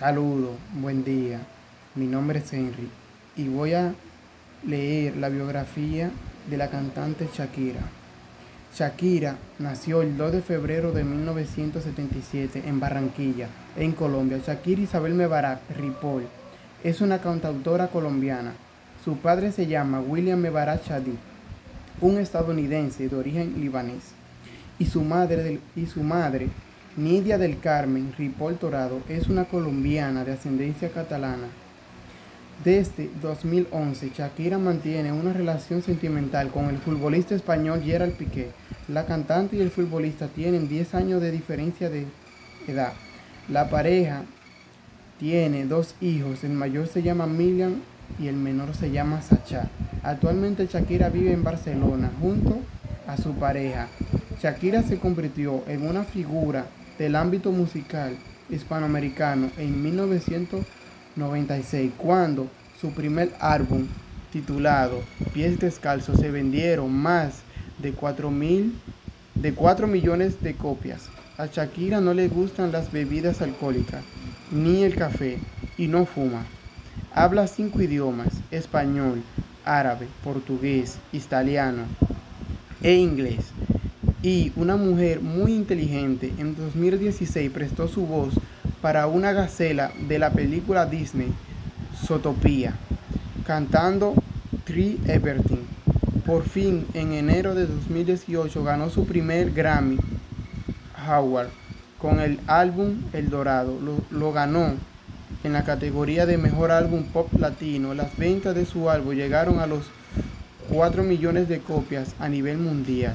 Saludo, buen día. Mi nombre es Henry y voy a leer la biografía de la cantante Shakira. Shakira nació el 2 de febrero de 1977 en Barranquilla, en Colombia. Shakira Isabel Mebarak Ripoll es una cantautora colombiana. Su padre se llama William Mebarak Shadi, un estadounidense de origen libanés, y su madre, y su madre Nidia del Carmen Ripoll Torado es una colombiana de ascendencia catalana. Desde 2011, Shakira mantiene una relación sentimental con el futbolista español Gerald Piqué. La cantante y el futbolista tienen 10 años de diferencia de edad. La pareja tiene dos hijos, el mayor se llama Milian y el menor se llama Sacha. Actualmente Shakira vive en Barcelona junto a su pareja. Shakira se convirtió en una figura del ámbito musical hispanoamericano en 1996, cuando su primer álbum titulado Pies Descalzos se vendieron más de 4, de 4 millones de copias. A Shakira no le gustan las bebidas alcohólicas ni el café y no fuma. Habla cinco idiomas, español, árabe, portugués, italiano e inglés y una mujer muy inteligente en 2016 prestó su voz para una gacela de la película Disney Zootopia, cantando Tree Everything. Por fin, en enero de 2018 ganó su primer Grammy Howard con el álbum El Dorado. Lo, lo ganó en la categoría de mejor álbum pop latino. Las ventas de su álbum llegaron a los 4 millones de copias a nivel mundial.